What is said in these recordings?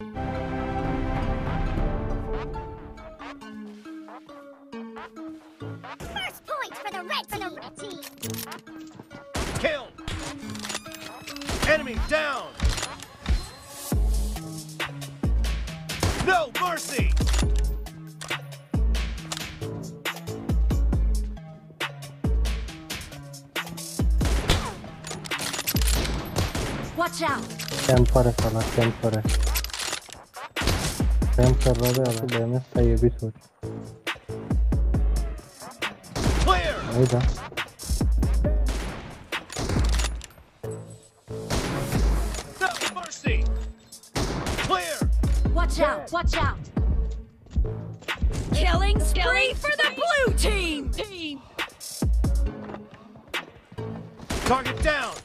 First point for the red for the red team. Kill. Enemy down. No mercy. Watch out. Temporary, fella. tempore. Camper है camp कर रहा है अबे damage था ये भी सोच Clear. नहीं था No mercy. Clear. Watch out! Watch out! Killing spree for the blue team! Team! Target down.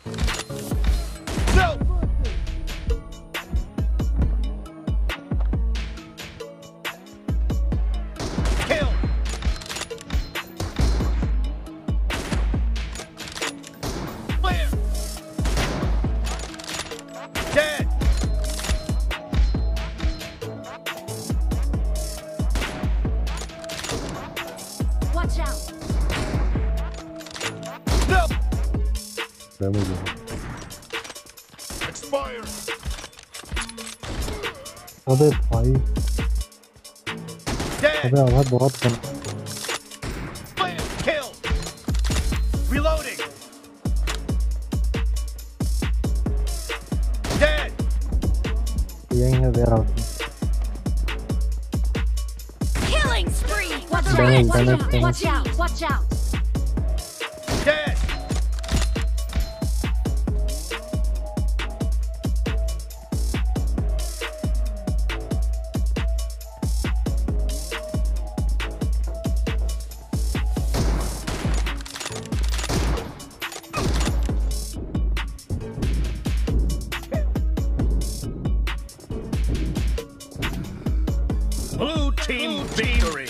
Watch out! No. Damage है Expired. अबे भाई Dead. अबे आवाज बहुत कम Clear. Kill. Reloading. Dead. यही है ware house spree! Watch Damage, out! Watch out! Watch out! Dead. Blue team victory.